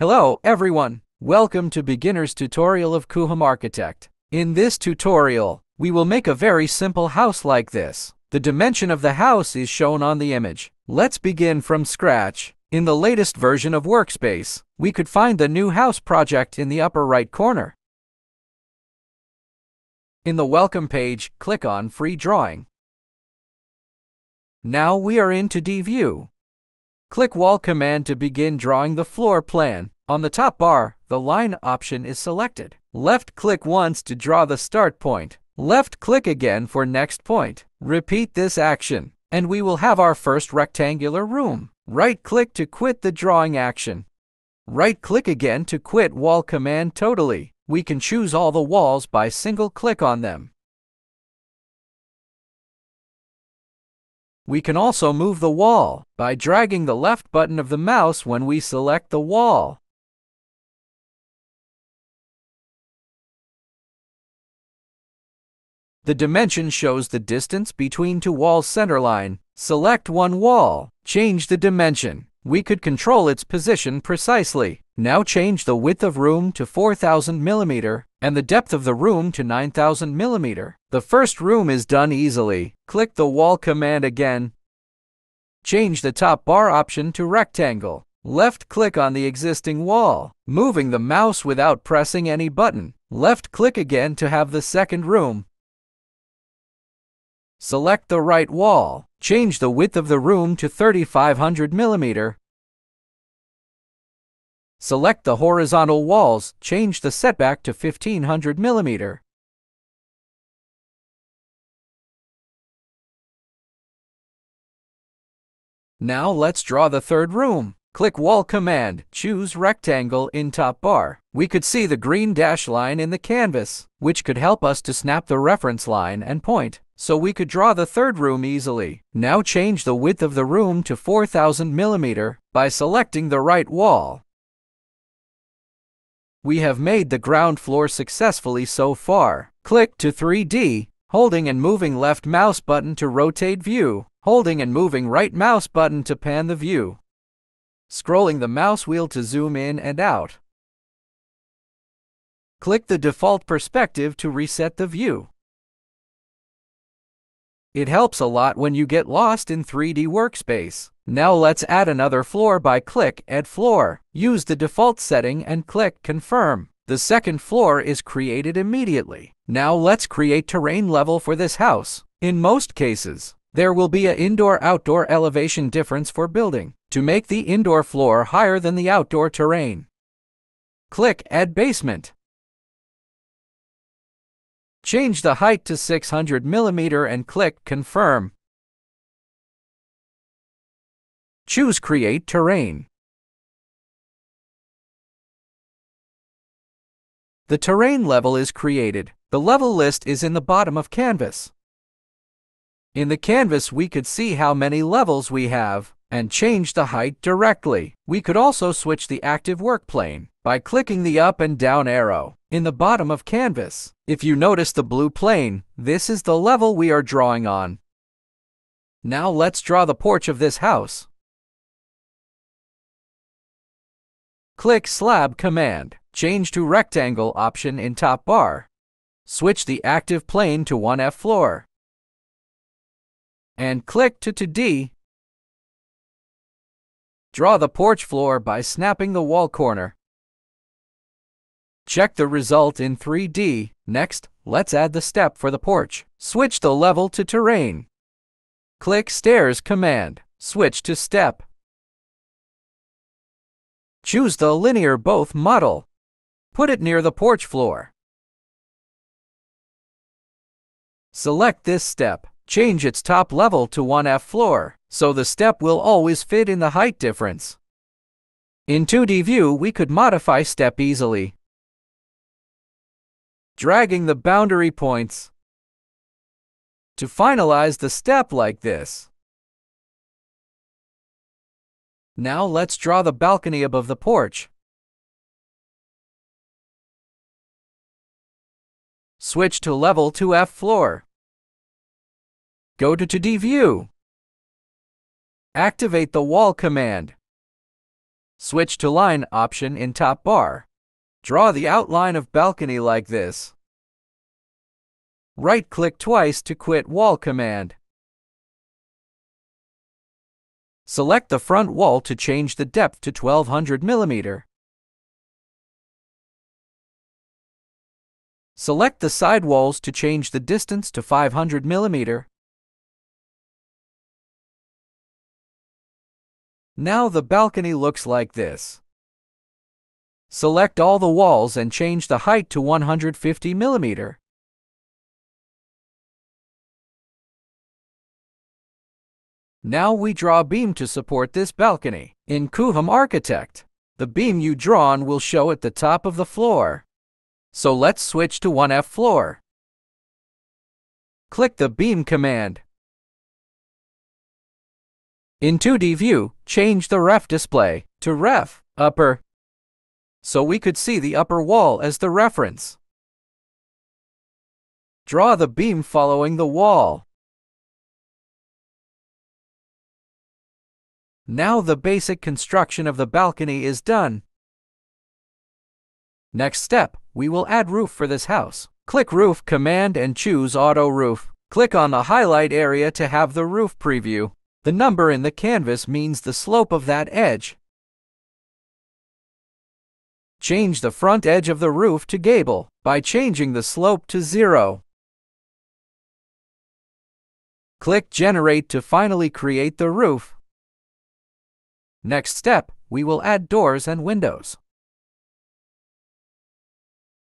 Hello, everyone. Welcome to beginner's tutorial of Coohom Architect. In this tutorial, we will make a very simple house like this. The dimension of the house is shown on the image. Let's begin from scratch. In the latest version of Workspace, we could find the new house project in the upper right corner. In the Welcome page, click on Free Drawing. Now we are in 2D view. Click Wall command to begin drawing the floor plan. On the top bar, the line option is selected. Left-click once to draw the start point. Left-click again for next point. Repeat this action, and we will have our first rectangular room. Right-click to quit the drawing action. Right-click again to quit wall command totally. We can choose all the walls by single-click on them. We can also move the wall by dragging the left button of the mouse when we select the wall. The dimension shows the distance between two walls centerline. Select one wall. Change the dimension. We could control its position precisely. Now change the width of room to 4000 mm and the depth of the room to 9000 mm. The first room is done easily. Click the wall command again. Change the top bar option to rectangle. Left-click on the existing wall, moving the mouse without pressing any button. Left-click again to have the second room. Select the right wall. Change the width of the room to 3500 mm Select the horizontal walls, change the setback to 1500 mm. Now let's draw the third room. Click Wall command, choose Rectangle in top bar. We could see the green dash line in the canvas, which could help us to snap the reference line and point, so we could draw the third room easily. Now change the width of the room to 4000 mm by selecting the right wall. We have made the ground floor successfully so far. Click to 3D, holding and moving left mouse button to rotate view, holding and moving right mouse button to pan the view, scrolling the mouse wheel to zoom in and out. Click the default perspective to reset the view. It helps a lot when you get lost in 3D Workspace. Now let's add another floor by click Add Floor. Use the default setting and click Confirm. The second floor is created immediately. Now let's create terrain level for this house. In most cases, there will be a indoor-outdoor elevation difference for building to make the indoor floor higher than the outdoor terrain. Click Add Basement. Change the height to 600 mm and click Confirm. Choose Create Terrain. The terrain level is created. The level list is in the bottom of Canvas. In the canvas we could see how many levels we have and change the height directly. We could also switch the active work plane by clicking the up and down arrow in the bottom of Canvas. If you notice the blue plane, this is the level we are drawing on. Now let's draw the porch of this house. Click Slab command. Change to Rectangle option in top bar. Switch the active plane to 1F floor. And click to 2D. Draw the porch floor by snapping the wall corner. Check the result in 3D. Next, let's add the step for the porch. Switch the level to terrain. Click Stairs command. Switch to Step. Choose the linear both model. Put it near the porch floor. Select this step. Change its top level to 1F floor, so the step will always fit in the height difference. In 2D view, we could modify step easily. Dragging the boundary points. To finalize the step like this. Now let's draw the balcony above the porch. Switch to level 2F floor. Go to 2D view. Activate the wall command. Switch to Line option in top bar. Draw the outline of balcony like this. Right-click twice to quit wall command. Select the front wall to change the depth to 1200 mm. Select the side walls to change the distance to 500 mm. Now the balcony looks like this. Select all the walls and change the height to 150 mm. Now we draw a beam to support this balcony. In Coohom Architect, the beam you draw on will show at the top of the floor. So let's switch to 1F floor. Click the beam command. In 2D view, change the ref display to ref upper so we could see the upper wall as the reference. Draw the beam following the wall. Now the basic construction of the balcony is done. Next step, we will add roof for this house. Click Roof command and choose Auto Roof. Click on the highlight area to have the roof preview. The number in the canvas means the slope of that edge. Change the front edge of the roof to gable by changing the slope to zero. Click Generate to finally create the roof. Next step, we will add doors and windows.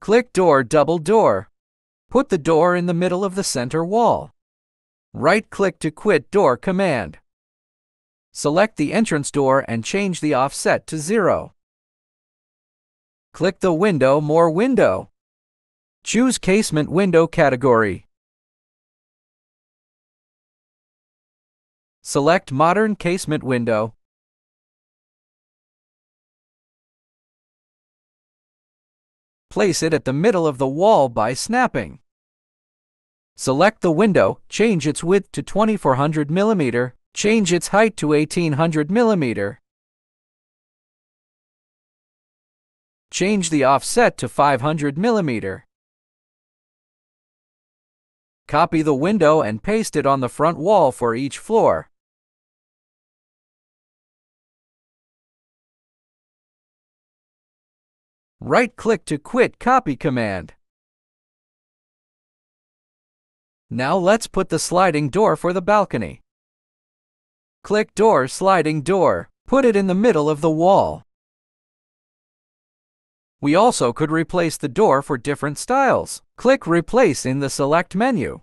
Click Door Double Door. Put the door in the middle of the center wall. Right-click to quit door command. Select the entrance door and change the offset to 0. Click the Window More window. Choose Casement Window category. Select Modern Casement Window. Place it at the middle of the wall by snapping. Select the window, change its width to 2400 mm, change its height to 1800 mm. Change the offset to 500 mm. Copy the window and paste it on the front wall for each floor. Right-click to quit copy command. Now let's put the sliding door for the balcony. Click Door Sliding Door. Put it in the middle of the wall. We also could replace the door for different styles. Click Replace in the Select menu.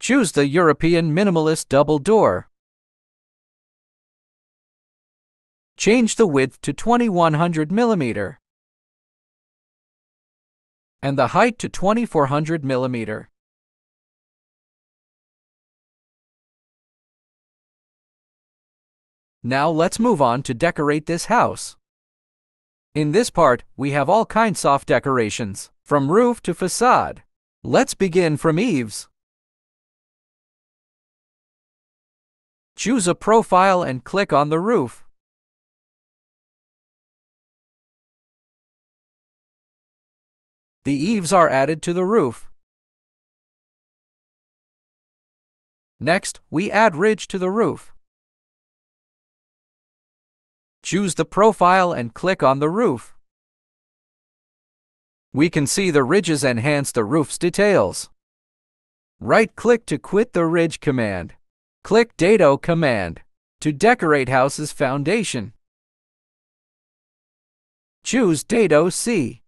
Choose the European Minimalist Double Door. Change the width to 2100 mm and the height to 2400 mm. Now let's move on to decorate this house. In this part, we have all kinds of soft decorations, from roof to facade. Let's begin from eaves. Choose a profile and click on the roof. The eaves are added to the roof. Next, we add ridge to the roof. Choose the profile and click on the roof. We can see the ridges enhance the roof's details. Right-click to quit the ridge command. Click Dado command to decorate house's foundation. Choose Dado C.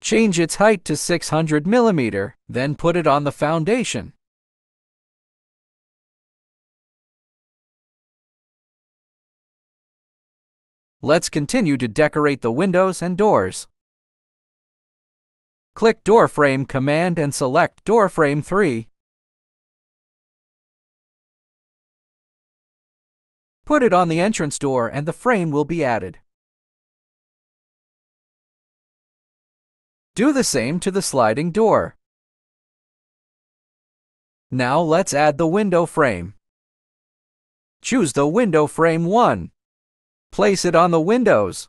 Change its height to 600 mm, then put it on the foundation. Let's continue to decorate the windows and doors. Click Door Frame command and select Door Frame 3. Put it on the entrance door and the frame will be added. Do the same to the sliding door. Now let's add the window frame. Choose the window frame 1. Place it on the windows.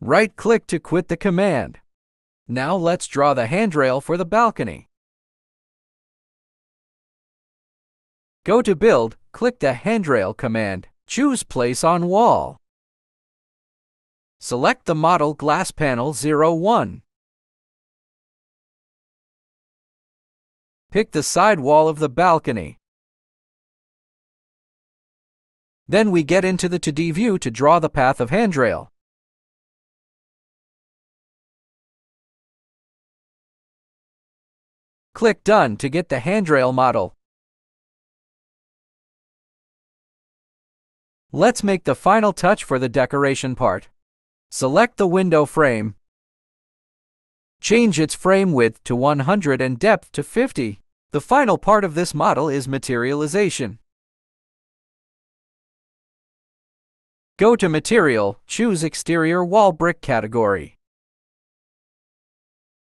Right-click to quit the command. Now let's draw the handrail for the balcony. Go to Build, click the Handrail command. Choose Place on Wall. Select the model glass panel 01. Pick the side wall of the balcony. Then we get into the 2D view to draw the path of handrail. Click Done to get the handrail model. Let's make the final touch for the decoration part. Select the window frame. Change its frame width to 100 and depth to 50. The final part of this model is materialization. Go to Material, choose Exterior Wall Brick category.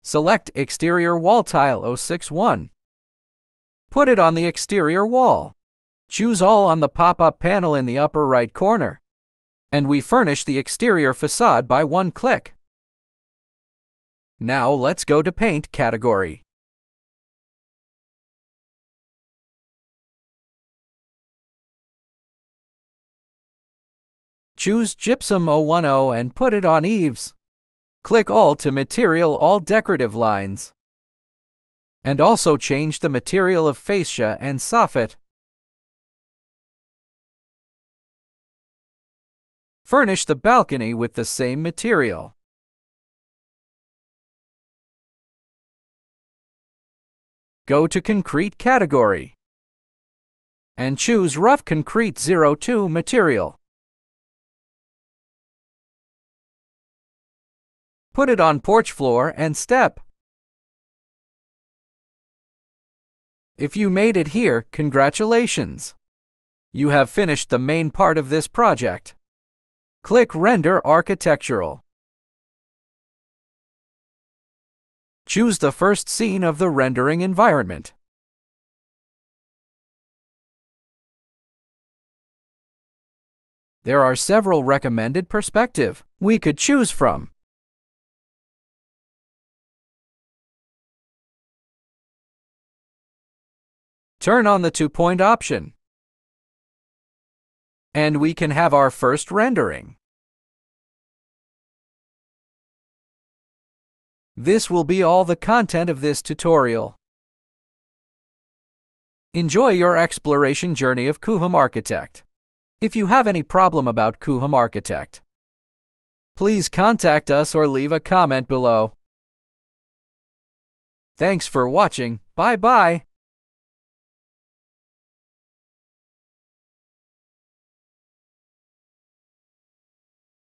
Select Exterior Wall Tile 061. Put it on the exterior wall. Choose All on the pop-up panel in the upper right corner. And we furnish the exterior facade by one click. Now let's go to Paint category. Choose Gypsum 010 and put it on eaves. Click All to Material All Decorative Lines. And also change the material of fascia and soffit. Furnish the balcony with the same material. Go to Concrete category and choose Rough Concrete 02 material. Put it on porch floor and step. If you made it here, congratulations! You have finished the main part of this project. Click Render Architectural. Choose the first scene of the rendering environment. There are several recommended perspective we could choose from. Turn on the two-point option. And we can have our first rendering. This will be all the content of this tutorial. Enjoy your exploration journey of Coohom Architect. If you have any problem about Coohom Architect, please contact us or leave a comment below. Thanks for watching. Bye-bye.